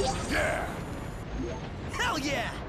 Yeah! Hell yeah!